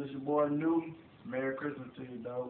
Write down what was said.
this your boy Newton. Merry Christmas to you, dog.